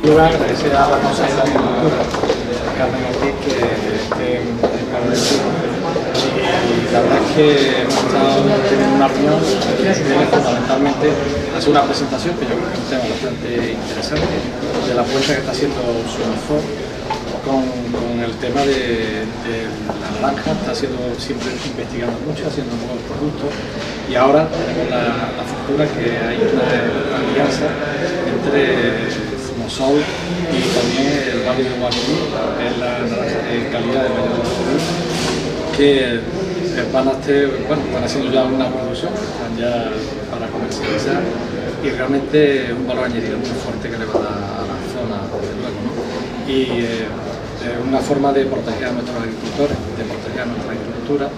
Agricultura, agradecer a la consejera Carmen Ortiz, que esté en y la verdad es que hemos estado teniendo una reunión que fundamentalmente hacer una presentación que yo creo que es un tema bastante interesante de la apuesta que está haciendo Sunafor con, con, el tema de, la naranja, está haciendo siempre investigando mucho, haciendo nuevos productos. Y ahora tenemos la, la que hay una alianza entre Fumosol y también el Valle de Guadalupe, que es la naranja de calidad del Valle de Guadalupe, que van a hacer, bueno, están haciendo ya una producción, están ya para comercializar y realmente es un valor añadido muy fuerte que le va a dar a la zona, desde luego. Y eh, una forma de proteger a nuestros agricultores, de proteger a nuestra agricultura,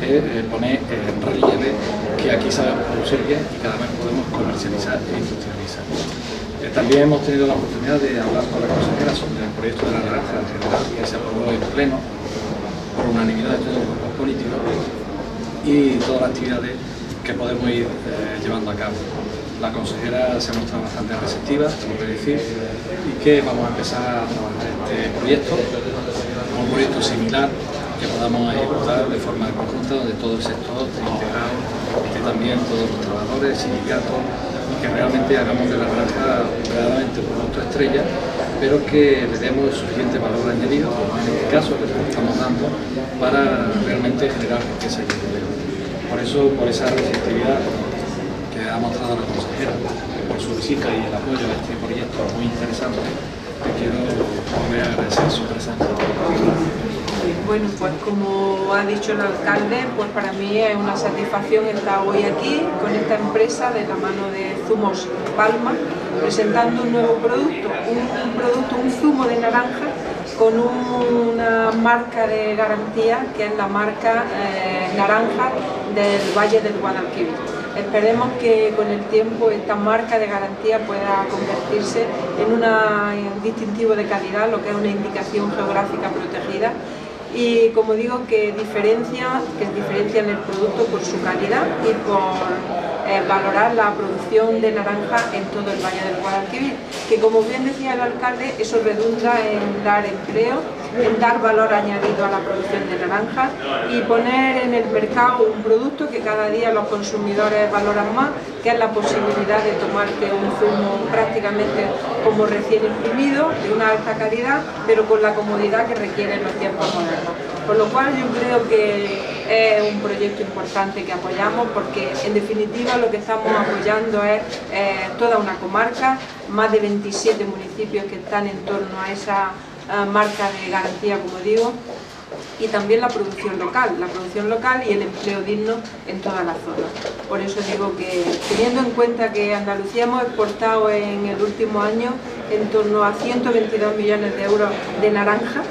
es eh, poner en relieve que aquí sabemos producir bien y cada vez podemos comercializar e industrializar. Eh, también hemos tenido la oportunidad de hablar con la consejera sobre el proyecto de la naranja en general que se aprobó en pleno por unanimidad de todos los grupos políticos y todas las actividades que podemos ir eh, llevando a cabo. La consejera se ha mostrado bastante receptiva, tengo que decir, y que vamos a empezar a trabajar este proyecto, un proyecto similar que podamos ejecutar de forma conjunta donde todo el sector esté integrado, esté también todos los trabajadores, sindicatos, y que realmente hagamos de la naranja verdaderamente un producto estrella pero que le demos suficiente valor añadido, en este caso que estamos dando, para realmente generar riqueza y empleo. Por eso, por esa receptividad que ha mostrado la consejera, por su visita y el apoyo a este proyecto muy interesante, te quiero volver a agradecer su presencia. Bueno, pues como ha dicho el alcalde, pues para mí es una satisfacción estar hoy aquí con esta empresa de la mano de Zumos Palma, presentando un nuevo producto, un, producto, un zumo de naranja con una marca de garantía que es la marca eh, naranja del Valle del Guadalquivir. Esperemos que con el tiempo esta marca de garantía pueda convertirse en un distintivo de calidad, lo que es una indicación geográfica protegida y como digo que diferencia, que diferencian el producto por su calidad y por eh, valorar la producción de naranja en todo el Valle del Guadalquivir, que como bien decía el alcalde, eso redunda en dar empleo, dar valor añadido a la producción de naranja y poner en el mercado un producto que cada día los consumidores valoran más, que es la posibilidad de tomarte un zumo prácticamente como recién imprimido, de una alta calidad, pero con la comodidad que requieren los tiempos modernos. Por lo cual yo creo que es un proyecto importante que apoyamos porque en definitiva lo que estamos apoyando es eh, toda una comarca, más de 27 municipios que están en torno a esa eh, marca de garantía, como digo, y también la producción local, la producción local y el empleo digno en toda la zona. Por eso digo que teniendo en cuenta que Andalucía hemos exportado en el último año en torno a 122 millones de euros de naranja,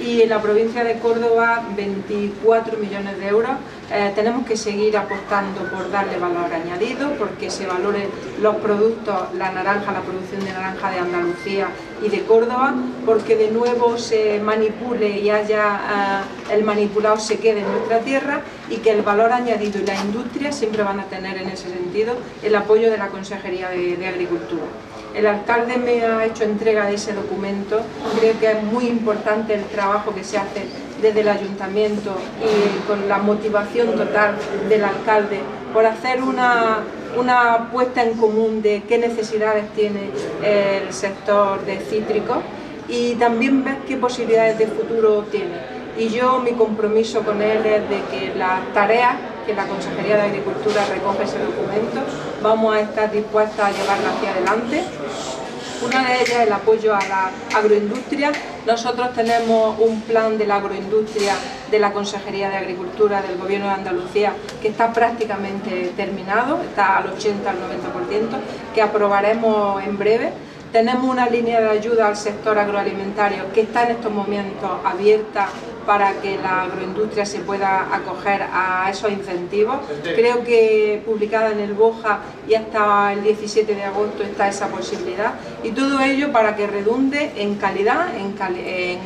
y en la provincia de Córdoba 24 millones de euros. Eh, tenemos que seguir apostando por darle valor añadido, porque se valoren los productos, la naranja, la producción de naranja de Andalucía y de Córdoba, porque de nuevo se manipule y haya eh, el manipulado se quede en nuestra tierra y que el valor añadido y la industria siempre van a tener en ese sentido el apoyo de la Consejería de, de Agricultura. El alcalde me ha hecho entrega de ese documento, creo que es muy importante el trabajo que se hace desde el ayuntamiento y con la motivación total del alcalde por hacer una, una puesta en común de qué necesidades tiene el sector de cítricos y también ver qué posibilidades de futuro tiene. Y yo mi compromiso con él es de que las tareas que la Consejería de Agricultura recoge ese documento, vamos a estar dispuestas a llevarla hacia adelante. Una de ellas es el apoyo a la agroindustria. Nosotros tenemos un plan de la agroindustria de la Consejería de Agricultura del Gobierno de Andalucía que está prácticamente terminado, está al 80 al 90%, que aprobaremos en breve tenemos una línea de ayuda al sector agroalimentario que está en estos momentos abierta para que la agroindustria se pueda acoger a esos incentivos. Creo que publicada en el Boja y hasta el 17 de agosto está esa posibilidad y todo ello para que redunde en calidad, en,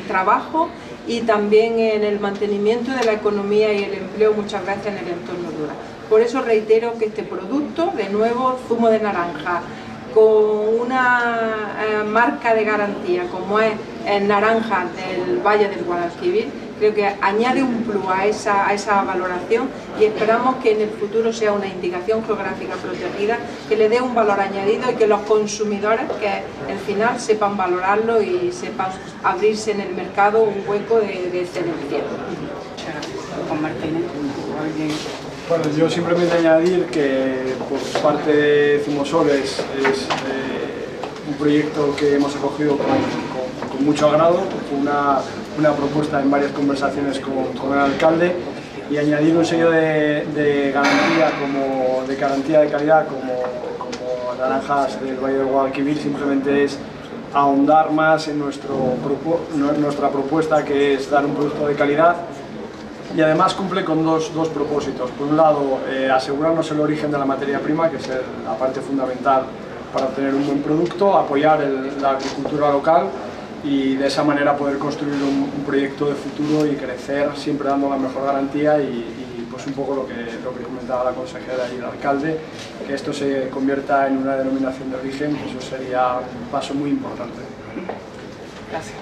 trabajo y también en el mantenimiento de la economía y el empleo muchas veces en el entorno rural. Por eso reitero que este producto, de nuevo, zumo de naranja, con una eh, marca de garantía como es el naranja del Valle del Guadalquivir, creo que añade un plus a esa, a esa valoración y esperamos que en el futuro sea una indicación geográfica protegida que le dé un valor añadido y que los consumidores que al final sepan valorarlo y sepan abrirse en el mercado un hueco de, de excelencia. Bueno, yo simplemente añadir que por parte de Zumosol es, eh, un proyecto que hemos acogido con, mucho agrado, una, una, propuesta en varias conversaciones con, el alcalde y añadir un sello de, garantía como de garantía de calidad como, naranjas del Valle del Guadalquivir simplemente es ahondar más en nuestro, nuestra propuesta que es dar un producto de calidad y además cumple con dos, dos propósitos. Por un lado, eh, asegurarnos el origen de la materia prima, que es la parte fundamental para obtener un buen producto, apoyar la agricultura local y de esa manera poder construir un, proyecto de futuro y crecer siempre dando la mejor garantía y, pues un poco lo que, lo que comentaba la consejera y el alcalde, que esto se convierta en una denominación de origen, que eso sería un paso muy importante. Gracias.